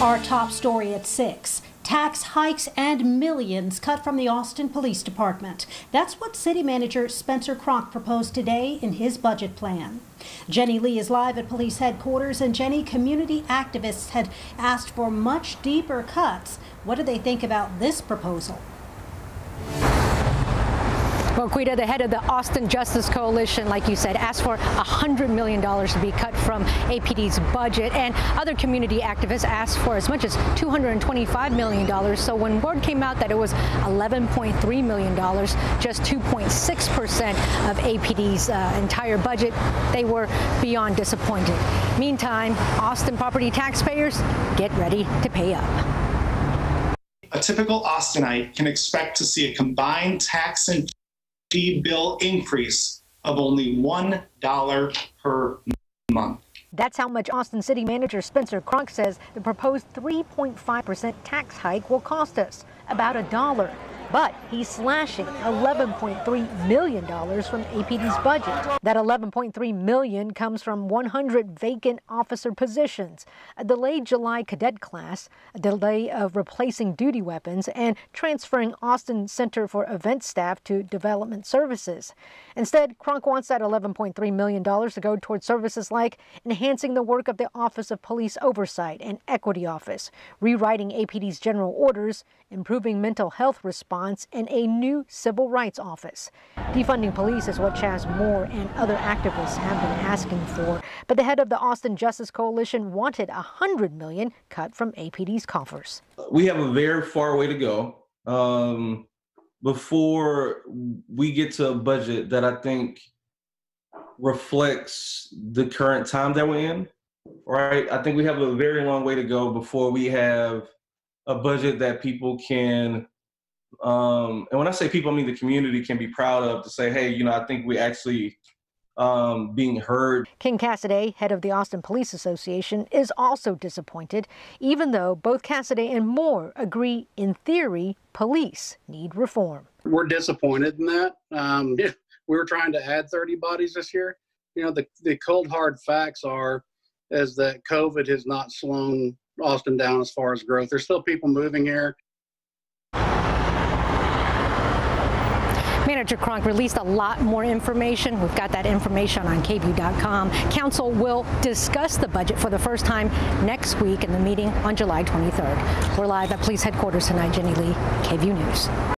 Our top story at 6. Tax hikes and millions cut from the Austin Police Department. That's what City Manager Spencer Cronk proposed today in his budget plan. Jenni Lee is live at police headquarters, and Jenni, community activists had asked for much deeper cuts. What do they think about this proposal? Well, Quita, the head of the Austin Justice Coalition, like you said, asked for $100 million to be cut from APD's budget, and other community activists asked for as much as $225 million. So when word came out that it was $11.3 million, just 2.6% of APD's uh, entire budget, they were beyond disappointed. Meantime, Austin property taxpayers get ready to pay up. A typical Austinite can expect to see a combined tax and bill increase of only $1 per month. That's how much Austin City Manager Spencer Cronk says the proposed 3.5% tax hike will cost us, about a dollar but he's slashing $11.3 million from APD's budget. That 11.3 million comes from 100 vacant officer positions, a delayed July cadet class, a delay of replacing duty weapons, and transferring Austin Center for Event staff to Development Services. Instead, Cronk wants that $11.3 million to go towards services like enhancing the work of the Office of Police Oversight and Equity Office, rewriting APD's general orders, improving mental health response, and a new civil rights office. Defunding police is what Chas Moore and other activists have been asking for, but the head of the Austin Justice Coalition wanted a hundred million cut from APD's coffers. We have a very far way to go um, before we get to a budget that I think reflects the current time that we're in. Right, I think we have a very long way to go before we have a budget that people can um, and when I say people, I mean the community can be proud of to say, hey, you know, I think we actually um, being heard. Ken Casaday, head of the Austin Police Association, is also disappointed, even though both Casaday and Moore agree, in theory, police need reform. We're disappointed in that. Um, we were trying to add 30 bodies this year. You know, the, the cold hard facts are is that COVID has not slowed Austin down as far as growth. There's still people moving here. Manager Cronk released a lot more information. We've got that information on KVUE.com. Council will discuss the budget for the first time next week in the meeting on July 23rd. We're live at police headquarters tonight. Jenni Lee, KVUE News.